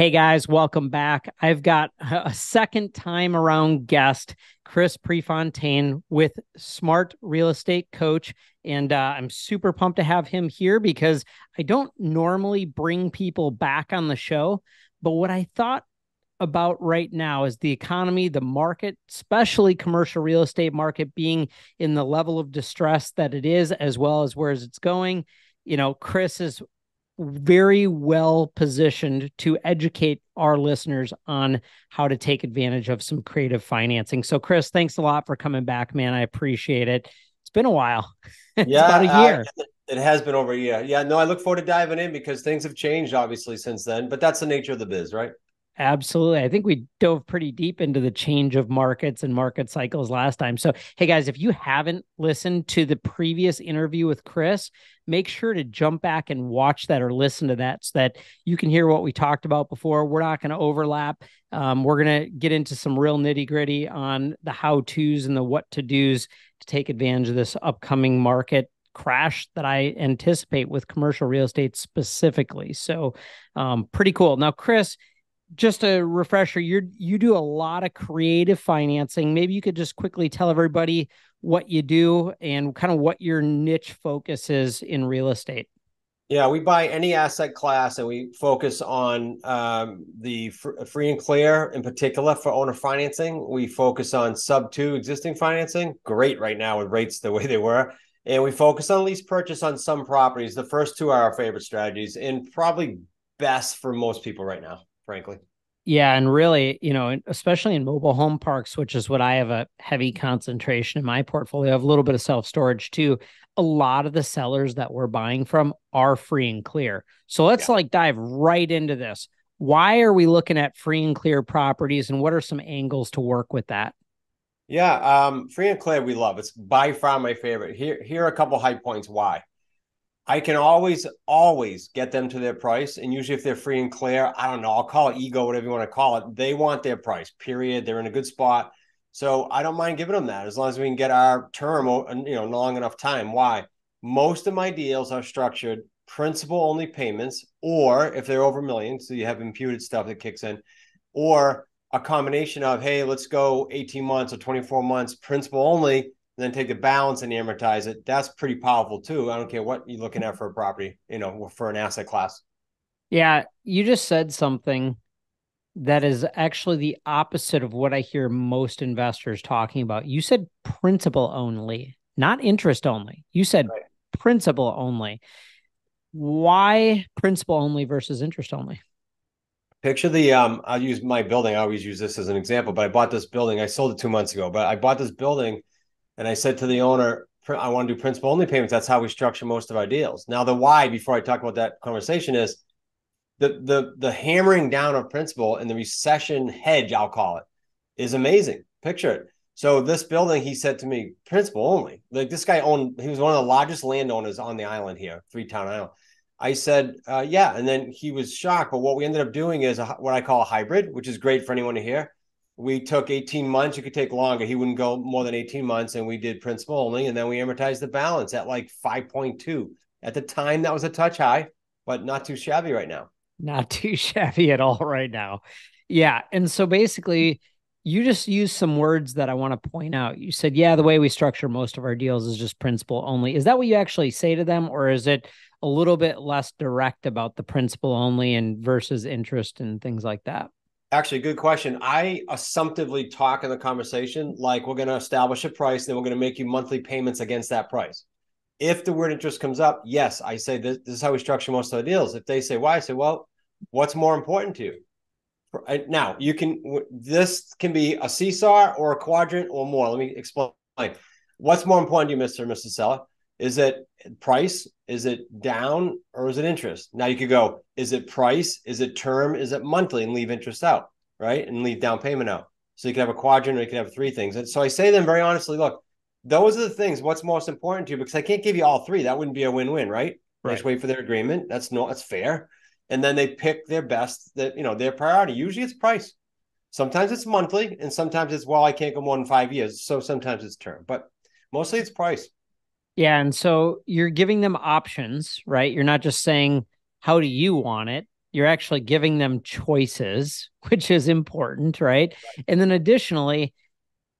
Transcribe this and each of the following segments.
Hey guys, welcome back. I've got a second time around guest, Chris Prefontaine with Smart Real Estate Coach. And uh, I'm super pumped to have him here because I don't normally bring people back on the show. But what I thought about right now is the economy, the market, especially commercial real estate market being in the level of distress that it is, as well as where it's going. You know, Chris is very well positioned to educate our listeners on how to take advantage of some creative financing. So, Chris, thanks a lot for coming back, man. I appreciate it. It's been a while. yeah, about a year. Uh, it has been over a year. Yeah, no, I look forward to diving in because things have changed obviously since then, but that's the nature of the biz, right? Absolutely. I think we dove pretty deep into the change of markets and market cycles last time. So, hey guys, if you haven't listened to the previous interview with Chris, make sure to jump back and watch that or listen to that so that you can hear what we talked about before. We're not going to overlap. Um, we're going to get into some real nitty gritty on the how to's and the what to do's to take advantage of this upcoming market crash that I anticipate with commercial real estate specifically. So, um, pretty cool. Now, Chris, just a refresher, you you do a lot of creative financing. Maybe you could just quickly tell everybody what you do and kind of what your niche focus is in real estate. Yeah, we buy any asset class and we focus on um, the free and clear in particular for owner financing. We focus on sub two existing financing, great right now with rates the way they were. And we focus on lease purchase on some properties. The first two are our favorite strategies and probably best for most people right now frankly. Yeah, and really, you know, especially in mobile home parks, which is what I have a heavy concentration in my portfolio, I have a little bit of self storage too. A lot of the sellers that we're buying from are free and clear. So let's yeah. like dive right into this. Why are we looking at free and clear properties, and what are some angles to work with that? Yeah, um, free and clear we love. It's by far my favorite. Here, here are a couple high points why. I can always, always get them to their price. And usually, if they're free and clear, I don't know, I'll call it ego, whatever you want to call it. They want their price, period. They're in a good spot. So I don't mind giving them that as long as we can get our term, you know, long enough time. Why? Most of my deals are structured principal only payments, or if they're over a million, so you have imputed stuff that kicks in, or a combination of, hey, let's go 18 months or 24 months, principal only, then take the balance and amortize it. That's pretty powerful too. I don't care what you're looking at for a property, you know, for an asset class. Yeah, you just said something that is actually the opposite of what I hear most investors talking about. You said principal only, not interest only. You said right. principal only. Why principal only versus interest only? Picture the um I'll use my building. I always use this as an example, but I bought this building. I sold it 2 months ago, but I bought this building and I said to the owner, I want to do principal only payments. That's how we structure most of our deals. Now, the why, before I talk about that conversation, is the the the hammering down of principal and the recession hedge, I'll call it, is amazing. Picture it. So this building, he said to me, principal only. Like this guy owned, he was one of the largest landowners on the island here, Freetown Island. I said, uh, yeah, and then he was shocked. But what we ended up doing is a, what I call a hybrid, which is great for anyone to hear we took 18 months. You could take longer. He wouldn't go more than 18 months. And we did principal only. And then we amortized the balance at like 5.2. At the time, that was a touch high, but not too shabby right now. Not too shabby at all right now. Yeah. And so basically, you just used some words that I want to point out. You said, yeah, the way we structure most of our deals is just principal only. Is that what you actually say to them? Or is it a little bit less direct about the principal only and versus interest and things like that? Actually, good question. I assumptively talk in the conversation like we're going to establish a price, then we're going to make you monthly payments against that price. If the word interest comes up, yes, I say this, this is how we structure most of the deals. If they say why, I say, well, what's more important to you? Now, you can, this can be a seesaw or a quadrant or more. Let me explain. What's more important to you, Mr. and Mrs. Seller? Is it price? Is it down or is it interest? Now you could go, is it price? Is it term? Is it monthly and leave interest out, right? And leave down payment out. So you could have a quadrant or you could have three things. And so I say them very honestly, look, those are the things. What's most important to you? Because I can't give you all three. That wouldn't be a win-win, right? right. Just wait for their agreement. That's no, that's fair. And then they pick their best that you know their priority. Usually it's price. Sometimes it's monthly, and sometimes it's well, I can't go more than five years. So sometimes it's term, but mostly it's price. Yeah. And so you're giving them options, right? You're not just saying, how do you want it? you're actually giving them choices, which is important, right? right? And then additionally,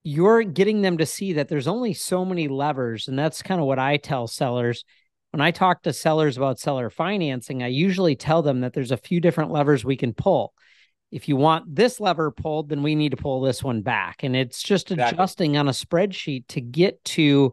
you're getting them to see that there's only so many levers. And that's kind of what I tell sellers. When I talk to sellers about seller financing, I usually tell them that there's a few different levers we can pull. If you want this lever pulled, then we need to pull this one back. And it's just exactly. adjusting on a spreadsheet to get to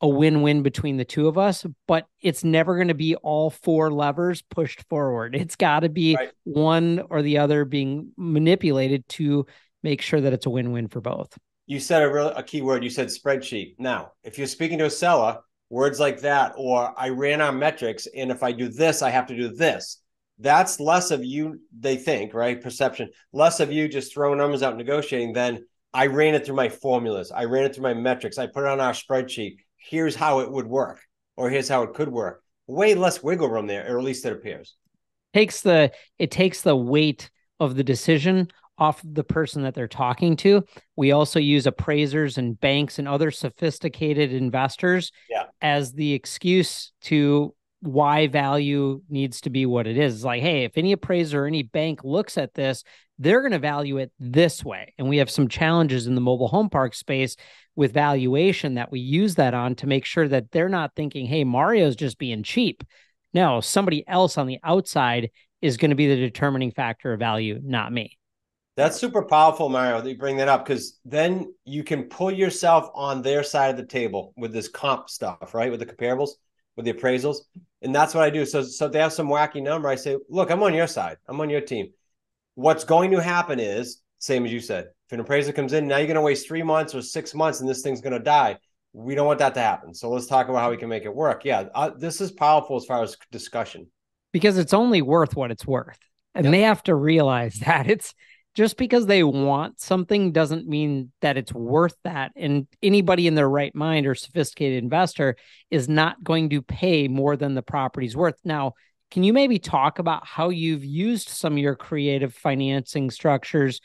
a win-win between the two of us, but it's never going to be all four levers pushed forward. It's got to be right. one or the other being manipulated to make sure that it's a win-win for both. You said a real a key word. You said spreadsheet. Now, if you're speaking to a seller, words like that, or I ran our metrics, and if I do this, I have to do this. That's less of you, they think, right? Perception, less of you just throwing numbers out negotiating than I ran it through my formulas. I ran it through my metrics. I put it on our spreadsheet here's how it would work or here's how it could work way less wiggle room there or at least it appears takes the it takes the weight of the decision off the person that they're talking to we also use appraisers and banks and other sophisticated investors yeah. as the excuse to why value needs to be what it is. It's like, hey, if any appraiser or any bank looks at this, they're going to value it this way. And we have some challenges in the mobile home park space with valuation that we use that on to make sure that they're not thinking, hey, Mario's just being cheap. No, somebody else on the outside is going to be the determining factor of value, not me. That's super powerful, Mario, that you bring that up because then you can pull yourself on their side of the table with this comp stuff, right? With the comparables, with the appraisals. And that's what I do. So, so they have some wacky number. I say, look, I'm on your side. I'm on your team. What's going to happen is, same as you said, if an appraiser comes in, now you're going to waste three months or six months and this thing's going to die. We don't want that to happen. So let's talk about how we can make it work. Yeah, uh, this is powerful as far as discussion. Because it's only worth what it's worth. And yep. they have to realize that it's just because they want something doesn't mean that it's worth that. And anybody in their right mind or sophisticated investor is not going to pay more than the property's worth. Now, can you maybe talk about how you've used some of your creative financing structures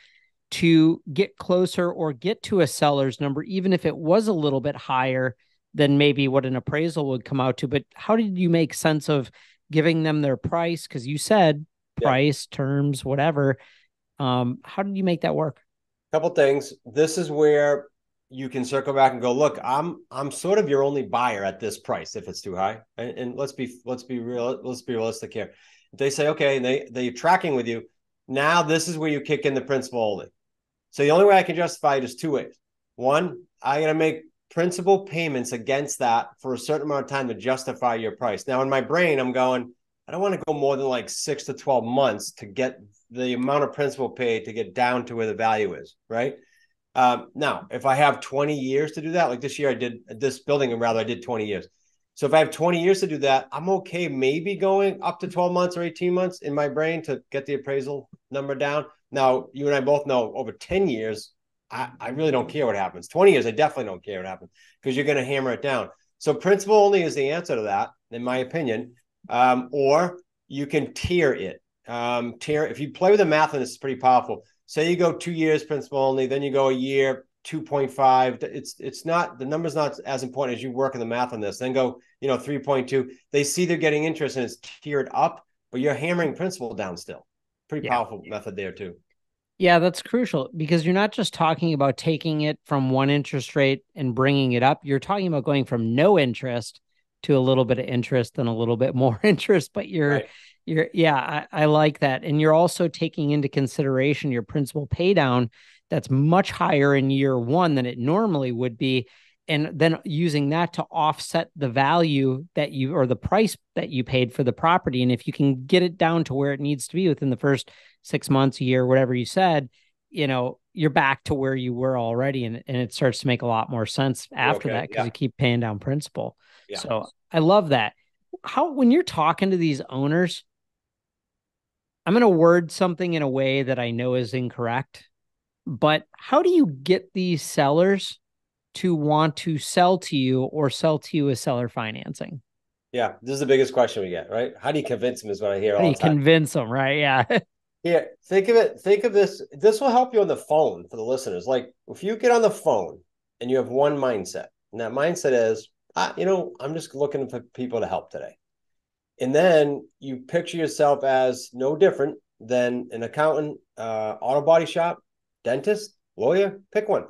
to get closer or get to a seller's number, even if it was a little bit higher than maybe what an appraisal would come out to. But how did you make sense of giving them their price? Because you said price, yeah. terms, whatever. Um, how did you make that work? A couple things. This is where you can circle back and go, look, I'm I'm sort of your only buyer at this price if it's too high. And, and let's be let's be real let's be realistic here. If they say okay, and they they're tracking with you, now this is where you kick in the principal only. So the only way I can justify it is two ways. One, I got to make principal payments against that for a certain amount of time to justify your price. Now, in my brain, I'm going, I don't want to go more than like six to 12 months to get the amount of principal paid to get down to where the value is, right? Um, now, if I have 20 years to do that, like this year I did this building, and rather I did 20 years. So if I have 20 years to do that, I'm okay maybe going up to 12 months or 18 months in my brain to get the appraisal number down. Now, you and I both know over 10 years, I, I really don't care what happens. 20 years, I definitely don't care what happens because you're going to hammer it down. So principal only is the answer to that, in my opinion. Um, or you can tier it. Um, tier if you play with the math, and this is pretty powerful. Say you go two years principal only, then you go a year, 2.5. It's it's not the number's not as important as you work in the math on this. Then go, you know, 3.2. They see they're getting interest and it's tiered up, but you're hammering principal down still. Pretty yeah. powerful method there too. Yeah, that's crucial because you're not just talking about taking it from one interest rate and bringing it up. You're talking about going from no interest to a little bit of interest and a little bit more interest. But you're, right. you're, yeah, I, I, like that. And you're also taking into consideration your principal pay down that's much higher in year one than it normally would be. And then using that to offset the value that you or the price that you paid for the property. And if you can get it down to where it needs to be within the first six months, a year, whatever you said, you know, you're back to where you were already. And, and it starts to make a lot more sense after okay. that because yeah. you keep paying down principal. Yeah. So I love that. How, when you're talking to these owners, I'm going to word something in a way that I know is incorrect, but how do you get these sellers to want to sell to you or sell to you as seller financing? Yeah, this is the biggest question we get, right? How do you convince them? Is what I hear. How do you convince them, right? Yeah. Yeah, think of it. Think of this. This will help you on the phone for the listeners. Like if you get on the phone and you have one mindset, and that mindset is, ah, you know, I'm just looking for people to help today. And then you picture yourself as no different than an accountant, uh, auto body shop, dentist, lawyer, pick one.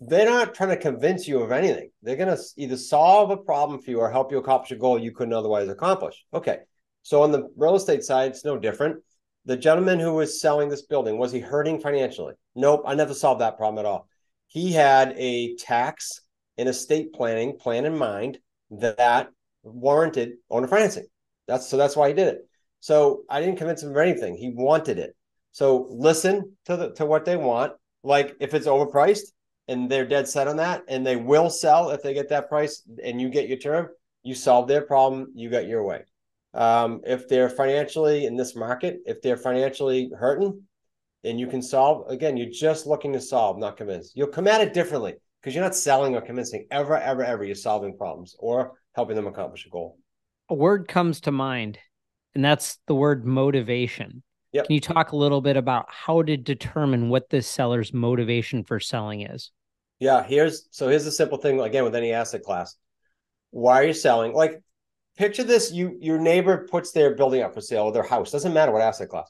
They're not trying to convince you of anything. They're going to either solve a problem for you or help you accomplish a goal you couldn't otherwise accomplish. Okay. So on the real estate side, it's no different. The gentleman who was selling this building, was he hurting financially? Nope. I never solved that problem at all. He had a tax and estate planning plan in mind that warranted owner financing. That's so that's why he did it. So I didn't convince him of anything. He wanted it. So listen to the to what they want. Like if it's overpriced and they're dead set on that, and they will sell if they get that price, and you get your term, you solve their problem. You got your way. Um, if they're financially in this market, if they're financially hurting, and you can solve again, you're just looking to solve, not convince. You'll come at it differently because you're not selling or convincing ever, ever, ever. You're solving problems or helping them accomplish a goal. A word comes to mind, and that's the word motivation. Yep. Can you talk a little bit about how to determine what this seller's motivation for selling is? Yeah, here's so here's the simple thing again with any asset class. Why are you selling? Like picture this, you your neighbor puts their building up for sale or their house, doesn't matter what asset class.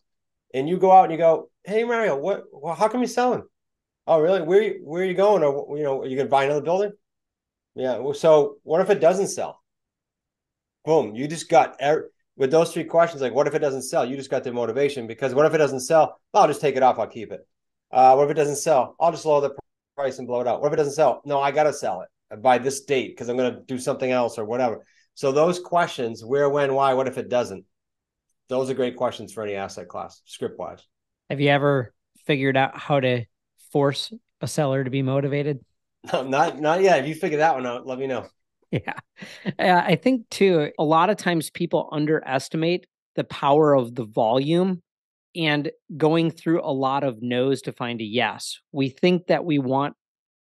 And you go out and you go, "Hey Mario, what well, how come you selling?" "Oh, really? Where where are you going or you know, are you going to buy another building?" Yeah, well, so what if it doesn't sell? Boom, you just got er- with those three questions, like what if it doesn't sell? You just got the motivation because what if it doesn't sell? I'll just take it off. I'll keep it. Uh, what if it doesn't sell? I'll just lower the price and blow it out. What if it doesn't sell? No, I got to sell it by this date because I'm going to do something else or whatever. So those questions, where, when, why, what if it doesn't? Those are great questions for any asset class, script wise. Have you ever figured out how to force a seller to be motivated? No, not not yet. If you figure that one out, let me know. Yeah. Uh, I think too, a lot of times people underestimate the power of the volume and going through a lot of no's to find a yes. We think that we want,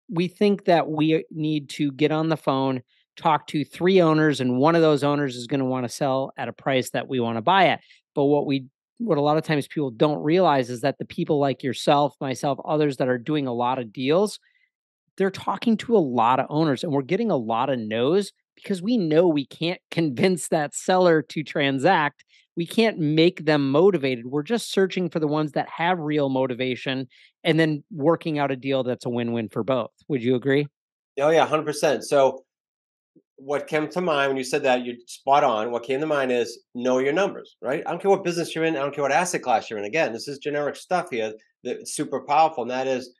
we think that we need to get on the phone, talk to three owners, and one of those owners is going to want to sell at a price that we want to buy at. But what we, what a lot of times people don't realize is that the people like yourself, myself, others that are doing a lot of deals, they're talking to a lot of owners and we're getting a lot of no's because we know we can't convince that seller to transact. We can't make them motivated. We're just searching for the ones that have real motivation and then working out a deal that's a win win for both. Would you agree? Oh, yeah, 100%. So, what came to mind when you said that, you're spot on. What came to mind is know your numbers, right? I don't care what business you're in, I don't care what asset class you're in. Again, this is generic stuff here that's super powerful, and that is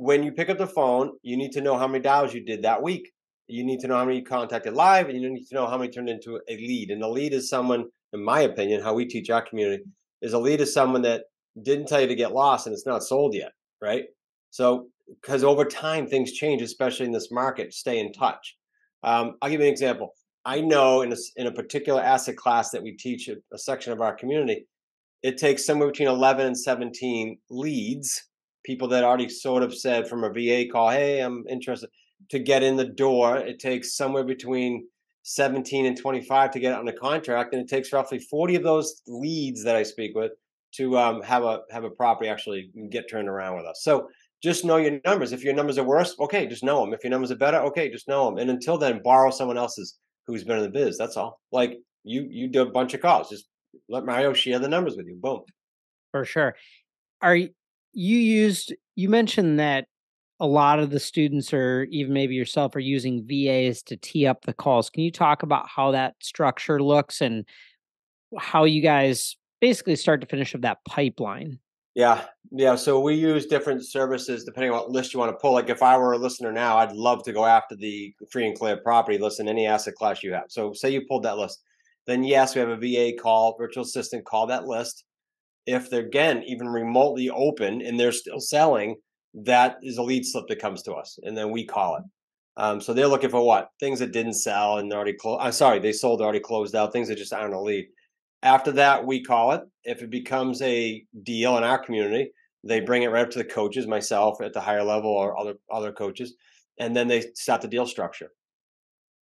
when you pick up the phone, you need to know how many dials you did that week. You need to know how many you contacted live, and you need to know how many turned into a lead. And a lead is someone, in my opinion, how we teach our community, is a lead is someone that didn't tell you to get lost and it's not sold yet, right? So, because over time things change, especially in this market, stay in touch. Um, I'll give you an example. I know in a, in a particular asset class that we teach a, a section of our community, it takes somewhere between 11 and 17 leads people that already sort of said from a VA call, hey, I'm interested to get in the door. It takes somewhere between 17 and 25 to get on the contract, and it takes roughly 40 of those leads that I speak with to um, have a have a property actually get turned around with us. So just know your numbers. If your numbers are worse, okay, just know them. If your numbers are better, okay, just know them. And until then, borrow someone else's who's been in the biz. That's all. Like you, you do a bunch of calls. Just let Mario share the numbers with you. Boom. For sure. Are you used you mentioned that a lot of the students or even maybe yourself are using VAs to tee up the calls. Can you talk about how that structure looks and how you guys basically start to finish of that pipeline? Yeah. Yeah. So we use different services depending on what list you want to pull. Like if I were a listener now, I'd love to go after the free and clear property list in any asset class you have. So say you pulled that list. Then yes, we have a VA call, virtual assistant call that list if they're again even remotely open and they're still selling, that is a lead slip that comes to us, and then we call it. Um, so they're looking for what things that didn't sell and already closed. I'm sorry, they sold already closed out. Things that just aren't a lead. After that, we call it. If it becomes a deal in our community, they bring it right up to the coaches, myself at the higher level or other other coaches, and then they start the deal structure.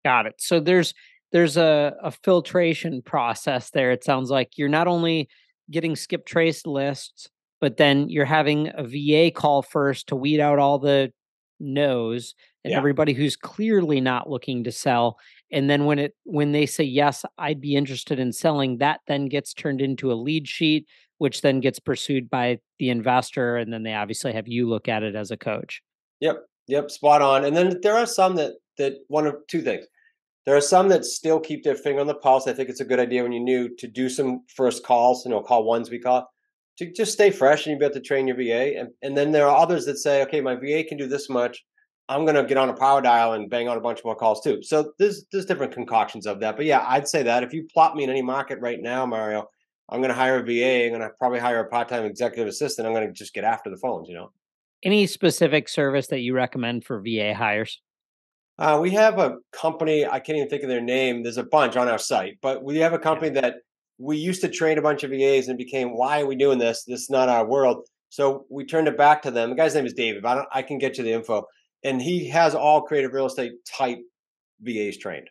Got it. So there's there's a, a filtration process there. It sounds like you're not only getting skip trace lists, but then you're having a VA call first to weed out all the no's and yeah. everybody who's clearly not looking to sell. and then when it when they say yes i'd be interested in selling that then gets turned into a lead sheet which then gets pursued by the investor and then they obviously have you look at it as a coach yep yep spot on and then there are some that that one of two things there are some that still keep their finger on the pulse i think it's a good idea when you're new to do some first calls you know call ones we call to just stay fresh and you be able to train your va and, and then there are others that say okay my va can do this much I'm gonna get on a power dial and bang out a bunch more calls too. So there's there's different concoctions of that. But yeah, I'd say that if you plot me in any market right now, Mario, I'm gonna hire a VA. I'm gonna probably hire a part-time executive assistant. I'm gonna just get after the phones. You know. Any specific service that you recommend for VA hires? Uh, we have a company. I can't even think of their name. There's a bunch on our site, but we have a company that we used to train a bunch of VAs and became. Why are we doing this? This is not our world. So we turned it back to them. The guy's name is David. I, I can get you the info and he has all creative real estate type VAs trained.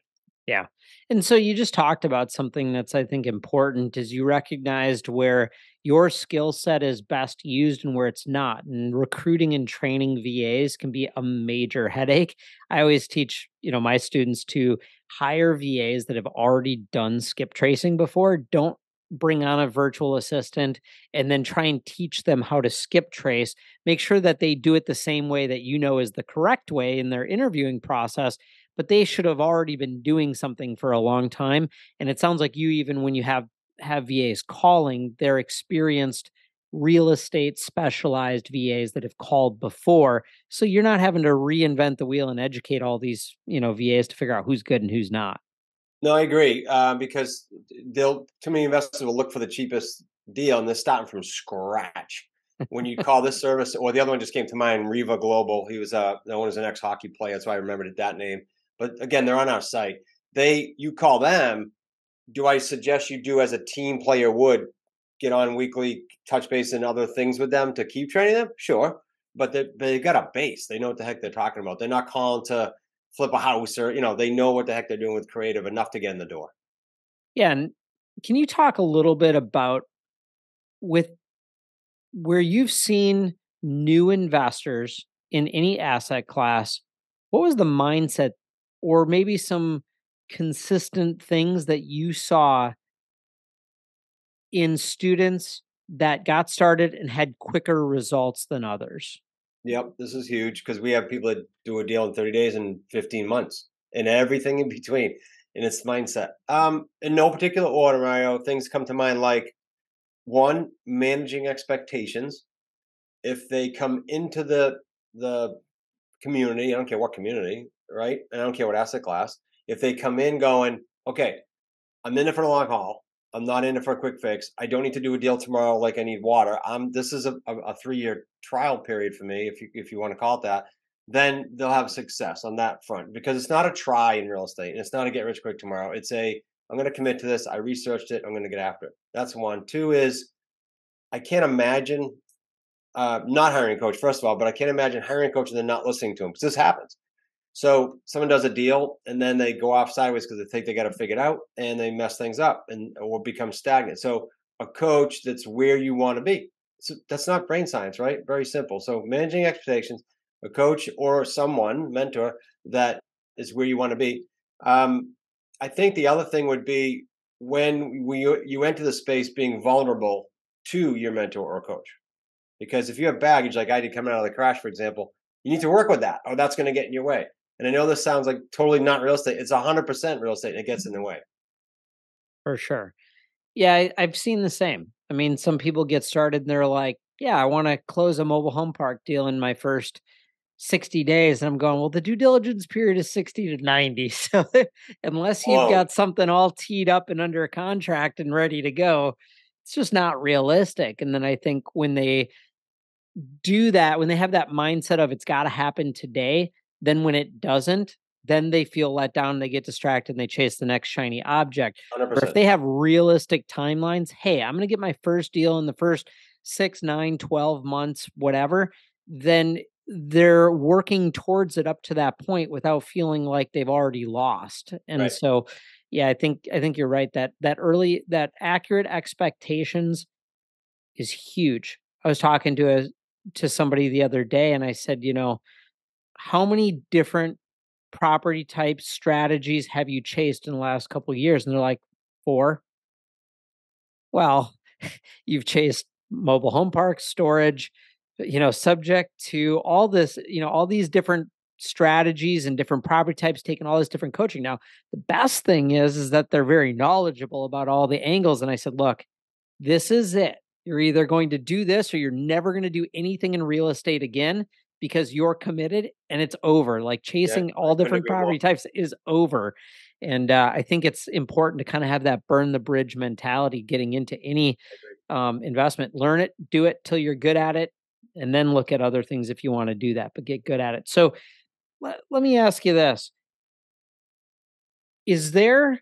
Yeah. And so you just talked about something that's I think important is you recognized where your skill set is best used and where it's not. And recruiting and training VAs can be a major headache. I always teach, you know, my students to hire VAs that have already done skip tracing before. Don't bring on a virtual assistant and then try and teach them how to skip trace make sure that they do it the same way that you know is the correct way in their interviewing process but they should have already been doing something for a long time and it sounds like you even when you have have VAs calling they're experienced real estate specialized VAs that have called before so you're not having to reinvent the wheel and educate all these you know VAs to figure out who's good and who's not no, I agree uh, because they'll too many investors will look for the cheapest deal, and they're starting from scratch. when you call this service, or the other one just came to mind, REVA Global. He was a known as an ex hockey player, that's why I remembered that name. But again, they're on our site. They you call them. Do I suggest you do as a team player would get on weekly touch base and other things with them to keep training them? Sure, but they they got a base. They know what the heck they're talking about. They're not calling to flip a house or you know they know what the heck they're doing with creative enough to get in the door yeah and can you talk a little bit about with where you've seen new investors in any asset class what was the mindset or maybe some consistent things that you saw in students that got started and had quicker results than others Yep, this is huge because we have people that do a deal in 30 days and 15 months and everything in between. And it's mindset. Um, in no particular order, Mario, things come to mind like one, managing expectations. If they come into the the community, I don't care what community, right? And I don't care what asset class. If they come in going, okay, I'm in it for the long haul. I'm not in it for a quick fix. I don't need to do a deal tomorrow like I need water. I'm this is a, a, a three year trial period for me, if you if you want to call it that. Then they'll have success on that front because it's not a try in real estate and it's not a get rich quick tomorrow. It's a I'm going to commit to this. I researched it. I'm going to get after it. That's one. Two is I can't imagine uh, not hiring a coach first of all, but I can't imagine hiring a coach and then not listening to him because this happens. So someone does a deal and then they go off sideways because they think they got to figure it out and they mess things up and or become stagnant. So a coach that's where you want to be. So that's not brain science, right? Very simple. So managing expectations, a coach or someone, mentor that is where you want to be. Um, I think the other thing would be when we you enter the space being vulnerable to your mentor or coach. Because if you have baggage like I did coming out of the crash, for example, you need to work with that, or that's going to get in your way. And I know this sounds like totally not real estate. It's 100% real estate and it gets in the way. For sure. Yeah, I, I've seen the same. I mean, some people get started and they're like, yeah, I want to close a mobile home park deal in my first 60 days. And I'm going, well, the due diligence period is 60 to 90. So unless you've Whoa. got something all teed up and under a contract and ready to go, it's just not realistic. And then I think when they do that, when they have that mindset of it's got to happen today, then when it doesn't, then they feel let down, they get distracted, and they chase the next shiny object. 100%. Or if they have realistic timelines, hey, I'm going to get my first deal in the first six, nine, 12 months, whatever, then they're working towards it up to that point without feeling like they've already lost. And right. so, yeah, I think I think you're right that that early that accurate expectations is huge. I was talking to a to somebody the other day and I said, you know, how many different property types, strategies have you chased in the last couple years? And they're like, four. Well, you've chased mobile home parks, storage, uh, you know, subject to all this, you know, all these different strategies and different property types, taking all this different coaching. Now, the best thing is, is that they're very knowledgeable about all the angles. And I said, look, this is it. You're either going to do this or you're never going to do anything in real estate again because you're committed and it's over. Like chasing yeah, all different property types is over. And uh, I think it's important to kind of have that burn the bridge mentality getting into any um, investment. Learn it, do it till you're good at it, and then look at other things if you want to do that, but get good at it. So let, let me ask you this. Is there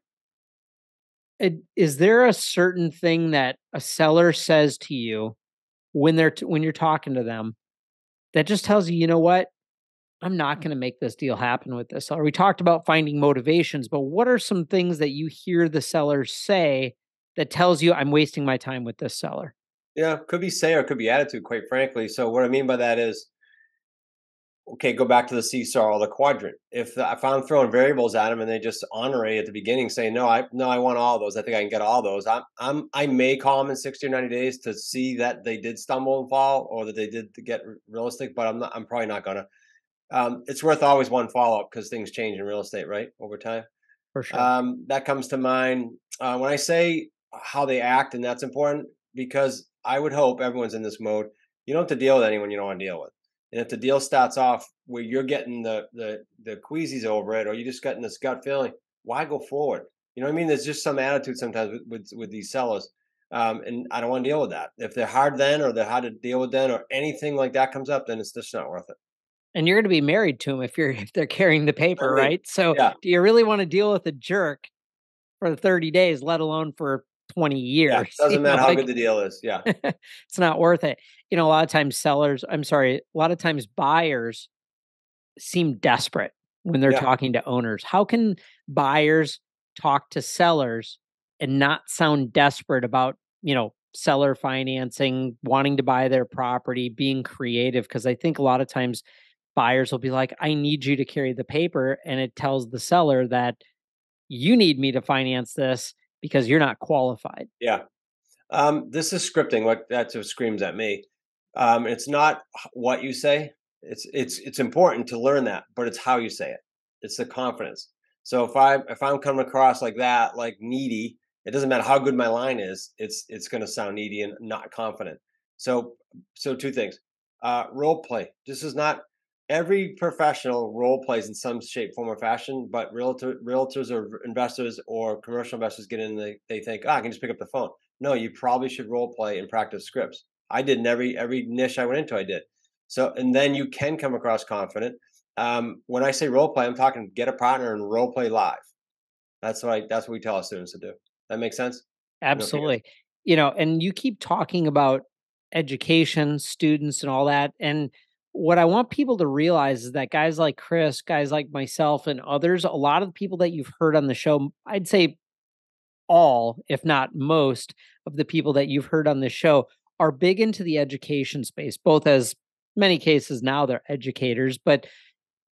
a, is there a certain thing that a seller says to you when they're t- when you're talking to them that just tells you, you know what? I'm not mm. going to make this deal happen with this seller. We talked about finding motivations, but what are some things that you hear the sellers say that tells you I'm wasting my time with this seller? Yeah, could be say or could be attitude, quite frankly. So what I mean by that is, okay, go back to the seesaw or the quadrant. If, the, if I'm throwing variables at them and they just honor at the beginning, saying no, I no, I want all those. I think I can get all those. I'm I'm I may call them in sixty or ninety days to see that they did stumble and fall or that they did get realistic, but I'm not. I'm probably not gonna. Um, it's worth always one follow up because things change in real estate, right, over time. For sure. Um, that comes to mind uh, when I say how they act, and that's important because I would hope everyone's in this mode. You don't have to deal with anyone you don't want to deal with. And if the deal starts off where you're getting the the the queasies over it, or you're just getting this gut feeling, why go forward? You know what I mean? There's just some attitude sometimes with with, with these sellers, um, and I don't want to deal with that. If they're hard then, or they're hard to deal with then, or anything like that comes up, then it's just not worth it and you're going to be married to them if you're if they're carrying the paper, right? So, yeah. do you really want to deal with a jerk for 30 days, let alone for 20 years? Yeah, doesn't matter know, how like, good the deal is. Yeah, it's not worth it. You know, a lot of times sellers, I'm sorry, a lot of times buyers seem desperate when they're yeah. talking to owners. How can buyers talk to sellers and not sound desperate about, you know, seller financing, wanting to buy their property, being creative? Because I think a lot of times buyers will be like, I need you to carry the paper. And it tells the seller that you need me to finance this because you're not qualified. Yeah. Um, this is scripting. What that's what screams at me. Um, it's not what you say. It's it's it's important to learn that, but it's how you say it. It's the confidence. So if I if I'm coming across like that, like needy, it doesn't matter how good my line is. It's it's going to sound needy and not confident. So so two things. Uh, role play. This is not every professional role plays in some shape, form, or fashion. But realtor, realtors or investors or commercial investors get in, they, they think, oh, I can just pick up the phone. No, you probably should role play and practice scripts. I did in every every niche I went into. I did. So, and then you can come across confident. Um, when I say role play, I'm talking get a partner and role play live. That's what I, that's what we tell our students to do. That makes sense. Absolutely. You know, and you keep talking about education, students, and all that, and what I want people to realize is that guys like Chris, guys like myself, and others, a lot of the people that you've heard on the show, I'd say all, if not most, of the people that you've heard on the show are big into the education space, both as many cases now they're educators, but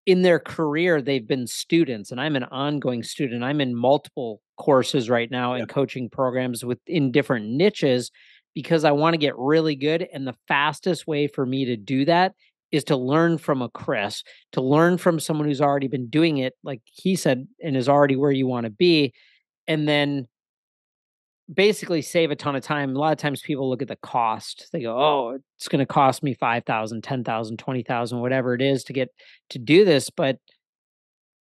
in their career, they've been students, and I'm an ongoing student. I'm in multiple courses right now and coaching programs within different niches because I want to get really good. And the fastest way for me to do that is to learn from a Chris, to learn from someone who's already been doing it, like he said, and is already where you want to be. And then basically save a ton of time. A lot of times people look at the cost. They go, oh, it's going to cost me 5,000, 10,000, 20,000, whatever it is to get to do this. But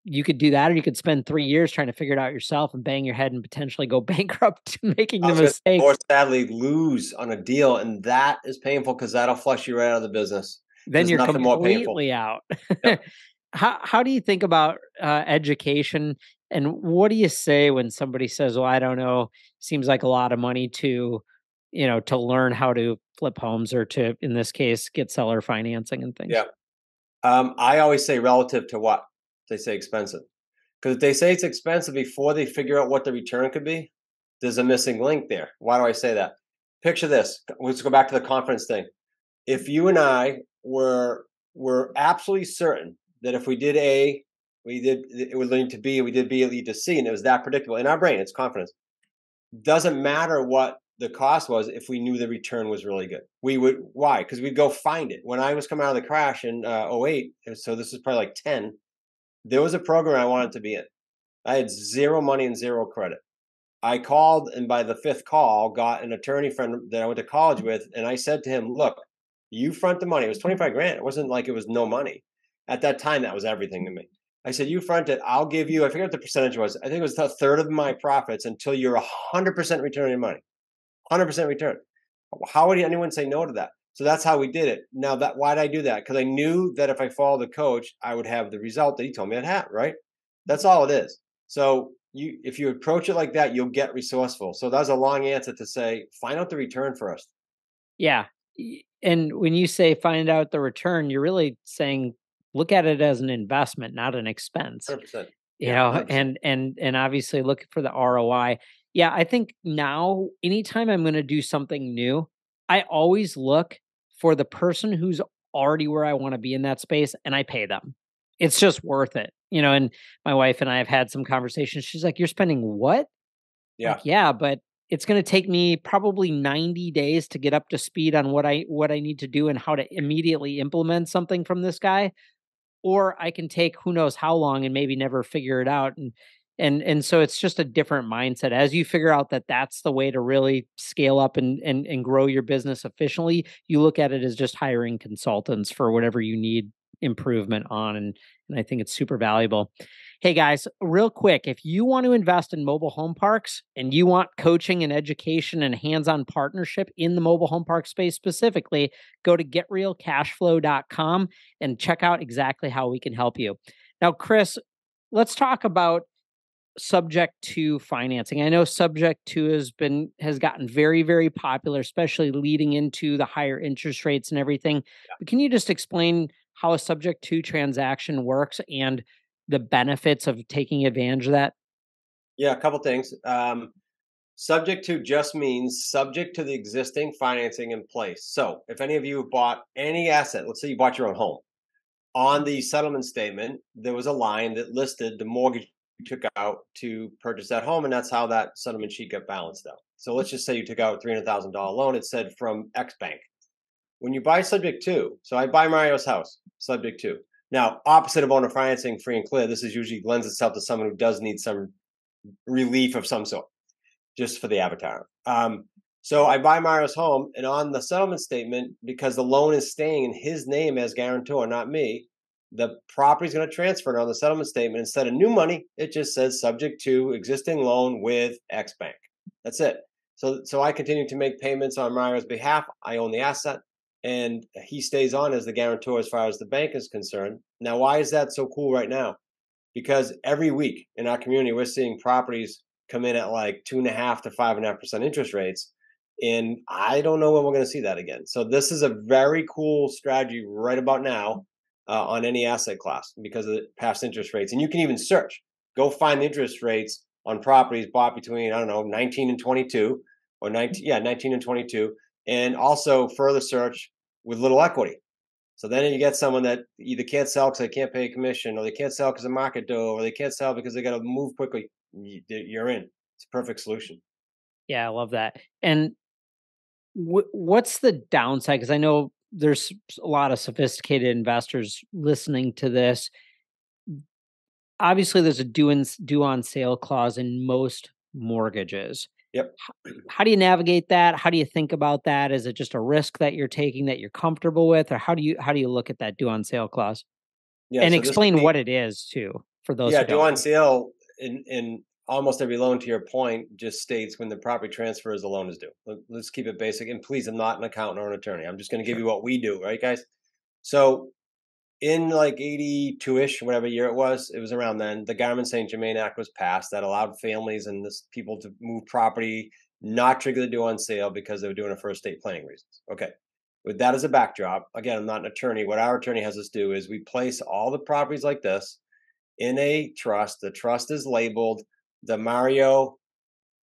you could do that, or you could spend three years trying to figure it out yourself and bang your head and potentially go bankrupt making the mistake. Or sadly lose on a deal. And that is painful because that'll flush you right out of the business then you're completely out. Yep. how how do you think about uh, education, and what do you say when somebody says, "Well, I don't know," seems like a lot of money to, you know, to learn how to flip homes or to, in this case, get seller financing and things. Yeah, um, I always say relative to what they say expensive, because if they say it's expensive before they figure out what the return could be, there's a missing link there. Why do I say that? Picture this. Let's go back to the conference thing. If you and I were were absolutely certain that if we did A, We did it would lead to B, we did B, it lead to C, and it was that predictable in our brain. It's confidence. Doesn't matter what the cost was if we knew the return was really good. We would why? Because we'd go find it. When I was coming out of the crash in uh, 08, so this is probably like 10, there was a program I wanted to be in. I had zero money and zero credit. I called and by the fifth call got an attorney friend that I went to college with, and I said to him, "Look, you front the money. It was 25 grand. It wasn't like it was no money. At that time, that was everything to me. I said, you front it. I'll give you, I forget what the percentage was. I think it was a third of my profits until you're 100% return on your money. 100% return. How would anyone say no to that? So that's how we did it. Now that why did I do that? Because I knew that if I followed the coach, I would have the result that he told me I'd have. Right. That's all it is. So you, if you approach it like that, you'll get resourceful. So that was a long answer to say, find out the return first. Yeah. And when you say find out the return, you're really saying look at it as an investment, not an expense. 100%. You yeah, know, 100%. and and and obviously look for the ROI yeah, I think now anytime I'm going to do something new, I always look for the person who's already where I want to be in that space and I pay them. It's just worth it. You know, and my wife and I have had some conversations. She's like, You're spending what? Yeah. Like, yeah, but it's going to take me probably 90 days to get up to speed on what I what I need to do and how to immediately implement something from this guy or I can take who knows how long and maybe never figure it out and and and so it's just a different mindset. As you figure out that that's the way to really scale up and and and grow your business efficiently you look at it as just hiring consultants for whatever you need improvement on and and I think it's super valuable. Hey guys, real quick, if you want to invest in mobile home parks and you want coaching and education and hands-on partnership in the mobile home park space specifically, go to getrealcashflow.com and check out exactly how we can help you. Now, Chris, let's talk about subject to financing. I know subject to has been has gotten very very popular especially leading into the higher interest rates and everything. Yeah. But can you just explain how a subject to transaction works and the benefits of taking advantage of that? Yeah, a couple things. Um, subject to just means subject to the existing financing in place. So, if any of you have bought any asset, let's say you bought your own home, on the settlement statement, there was a line that listed the mortgage you took out to purchase that home, and that's how that settlement sheet got balanced out. So let's just say you took out a three hundred thousand dollar loan. It said from X bank. When you buy subject to, so I buy Mario's house subject to. Now, opposite of owner financing, free and clear, this is usually lends itself to someone who does need some relief of some sort, just for the avatar. Um, so I buy Mario's home, and on the settlement statement, because the loan is staying in his name as guarantor, not me, the property is going to transfer on the settlement statement. Instead of new money it just says subject to existing loan with x bank. That's it. So so i continue to make payments on mario's behalf. I own the asset and he stays on as the guarantor as far as the bank is concerned now why is that so cool right now because every week in our community we're seeing properties come in at like two and a half to five and a half percent interest rates and i don't know when we're going to see that again so this is a very cool strategy right about now uh, on any asset class because of the past interest rates. And you can even search, go find the interest rates on properties bought between, I don't know, 19 and 22 or 19, yeah, 19 and 22. And also further search with little equity. So then you get someone that either can't sell because they can't pay a commission, or they can't sell because of market dough, or they can't sell because they got to move quickly. You're in. It's a perfect solution. Yeah, I love that. And what's the downside? Because I know there's a lot of sophisticated investors listening to this. Obviously, there's a due, in, on sale clause in most mortgages. Yep. How, how do you navigate that? How do you think about that? Is it just a risk that you're taking that you're comfortable with, or how do you how do you look at that due on sale clause? Yeah, and so explain be, what it is too for those. Yeah, due on sale in in almost every loan to your point just states when the property transfer is the loan is due let's keep it basic and please i'm not an accountant or an attorney i'm just going to give you what we do right guys so in like 82ish whatever year it was it was around then the Garn-St. Germain act was passed that allowed families and this people to move property not trigger the due on sale because they were doing it for estate planning reasons. Okay. With that as a backdrop again i'm not an attorney. What our attorney has us do is we place all the properties like this in a trust. The trust is labeled the Mario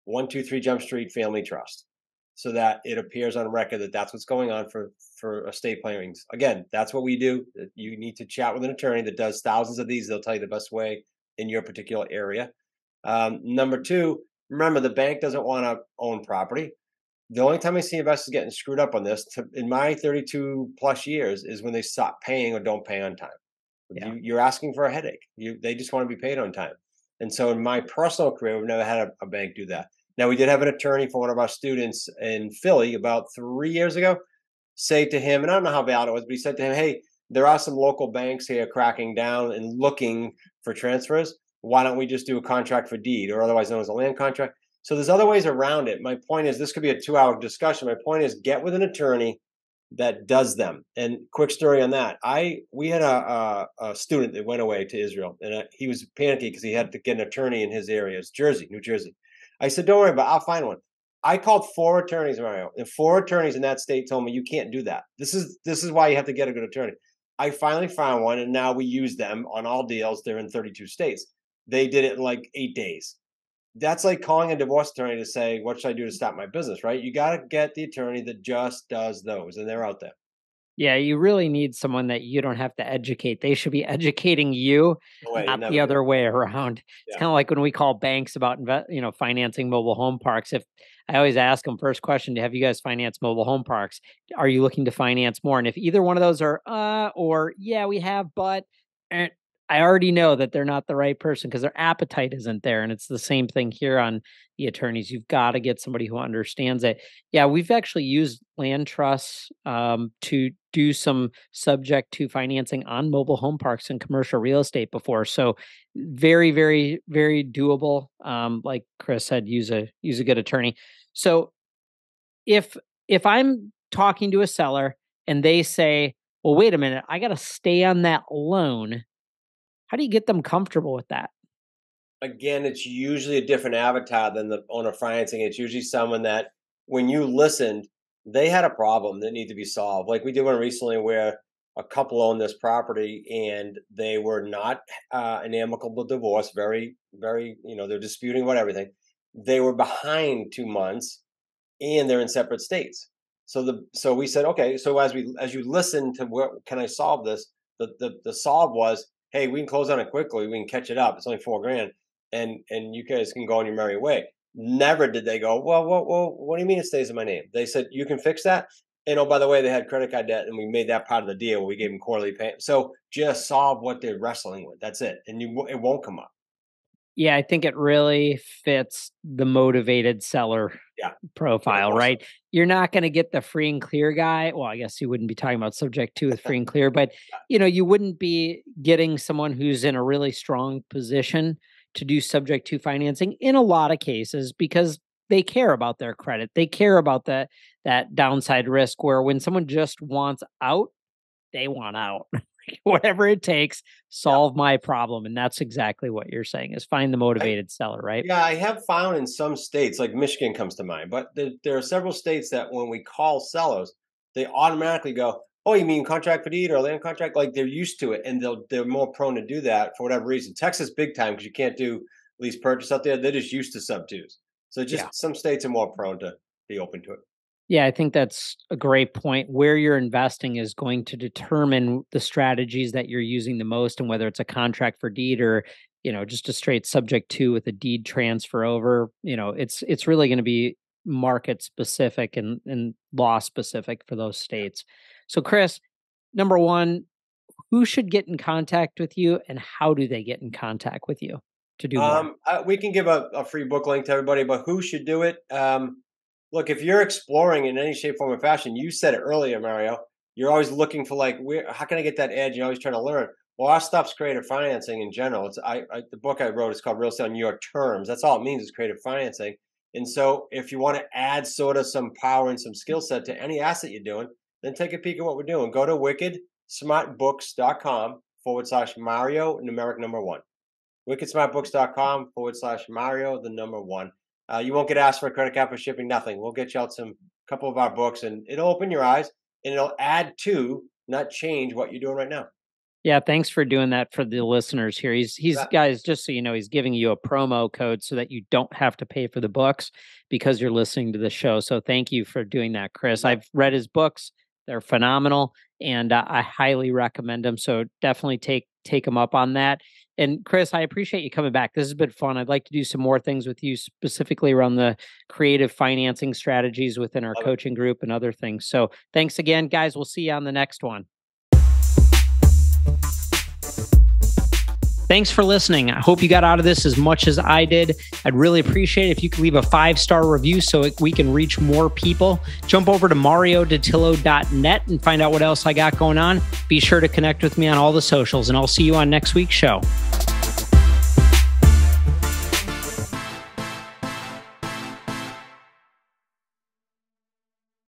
one two three Jump Street Family Trust. So that it appears on record that that's what's going on for for estate plannings. Again, that's what we do. You need to chat with an attorney that does thousands of these. They'll tell you the best way in your particular area. Um, number two, remember the bank doesn't want to own property. The only time I see investors getting screwed up on this, to, in my 32 plus years, is when they stop paying or don't pay on time. Yeah. You, are asking for a headache. You, they just want to be paid on time. And so, in my personal career, we've never had a, a bank do that. Now, we did have an attorney for one of our students in Philly about three years ago say to him, and I don't know how valid it was, but he said to him, Hey, there are some local banks here cracking down and looking for transfers. Why don't we just do a contract for deed or otherwise known as a land contract? So there's other ways around it. My point is, this could be a two hour discussion. My point is, get with an attorney that does them. And quick story on that. I we had a, a, a student that went away to Israel, and uh, he was panicky because he had to get an attorney in his area. It's Jersey, New Jersey. I said, "Don't worry about. I'll find one." I called four attorneys, Mario, and four attorneys in that state told me you can't do that. This is this is why you have to get a good attorney. I finally found one, and now we use them on all deals. They're in 32 states. They did it in like eight days. That's like calling a divorce attorney to say, "What should I do to stop my business?" Right? You got to get the attorney that just does those, and they're out there. Yeah, you really need someone that you don't have to educate. They should be educating you, no not the other way around. Yeah. It's kind of like when we call banks about you know financing mobile home parks. If I always ask them first question, have you guys financed mobile home parks? Are you looking to finance more? And if either one of those are uh or yeah, we have, but eh, I already know that they're not the right person because their appetite isn't there. And it's the same thing here on the attorneys. You've got to get somebody who understands it. Yeah, we've actually used land trusts um, to do some subject to financing on mobile home parks and commercial real estate before. So very, very, very doable. Um, like Chris said, use a use a good attorney. So if if I'm talking to a seller and they say, well, wait a minute, I got to stay on that loan how do you get them comfortable with that? Again, it's usually a different avatar than the owner financing. It's usually someone that when you listened, they had a problem that needed to be solved. Like we did one recently where a couple owned this property and they were not uh, an amicable divorce. Very, very, you know, they're disputing about everything. They were behind two months, and they're in separate states. So the so we said, okay. So as we as you listen to where can I solve this, the the the solve was hey, we can close on it quickly. We can catch it up. It's only four grand, and and you guys can go on your merry way. Never did they go. Well, well, well. What do you mean it stays in my name? They said you can fix that. And oh, by the way, they had credit card debt, and we made that part of the deal. We gave them quarterly payment. So just solve what they're wrestling with. That's it, and you it won't come up. Yeah, I think it really fits the motivated seller yeah. profile, right? You're not going to get the free and clear guy. Well, I guess you wouldn't be talking about subject to with free and clear, but you know, you wouldn't be getting someone who's in a really strong position to do subject to financing in a lot of cases because they care about their credit. They care about that that downside risk where when someone just wants out, they want out. whatever it takes, solve yeah. my problem. And that's exactly what you're saying is find the motivated I, seller, right? Yeah, I have found in some states, like Michigan comes to mind, but there, there are several states that when we call sellers, they automatically go, Oh, you mean contract for deed or land contract? Like they're used to it and they'll they're more prone to do that for whatever reason. Texas big time because you can't do lease purchase out there. They're just used to sub twos. So just yeah. some states are more prone to be open to it. Yeah, I think that's a great point. Where you're investing is going to determine the strategies that you're using the most and whether it's a contract for deed or, you know, just a straight subject to with a deed transfer over. You know, it's it's really going to be market specific and, and law specific for those states. So Chris, number one, who should get in contact with you and how do they get in contact with you to do um, uh, we can give a, a, free book link to everybody, but who should do it? Um, look, if you're exploring in any shape, form, or fashion, you said it earlier, Mario. You're always looking for like, where, how can I get that edge? You're always trying to learn. Well, our stuff's creative financing in general. It's I, I the book I wrote is called Real Estate on Your Terms. That's all it means is creative financing. And so, if you want to add sort of some power and some skill set to any asset you're doing, then take a peek at what we're doing. Go to wickedsmartbooks.com forward slash Mario numeric number one. Wickedsmartbooks.com forward slash Mario the number one. Uh, you won't get asked for a credit card for shipping, nothing. We'll get you out some couple of our books and it'll open your eyes and it'll add to, not change what you're doing right now. Yeah, thanks for doing that for the listeners here. He's he's guys, just so you know, he's giving you a promo code so that you don't have to pay for the books because you're listening to the show. So thank you for doing that, Chris. I've read his books; they're phenomenal, and uh, I highly recommend them. So definitely take take them up on that. And Chris, I appreciate you coming back. This has been fun. I'd like to do some more things with you, specifically around the creative financing strategies within our coaching group and other things. So thanks again, guys. We'll see you on the next one. Thanks for listening. I hope you got out of this as much as I did. I'd really appreciate it if you could leave a five star review so we can reach more people. Jump over to mariodattilo.net and find out what else I got going on. Be sure to connect with me on all the socials, and I'll see you on next week's show.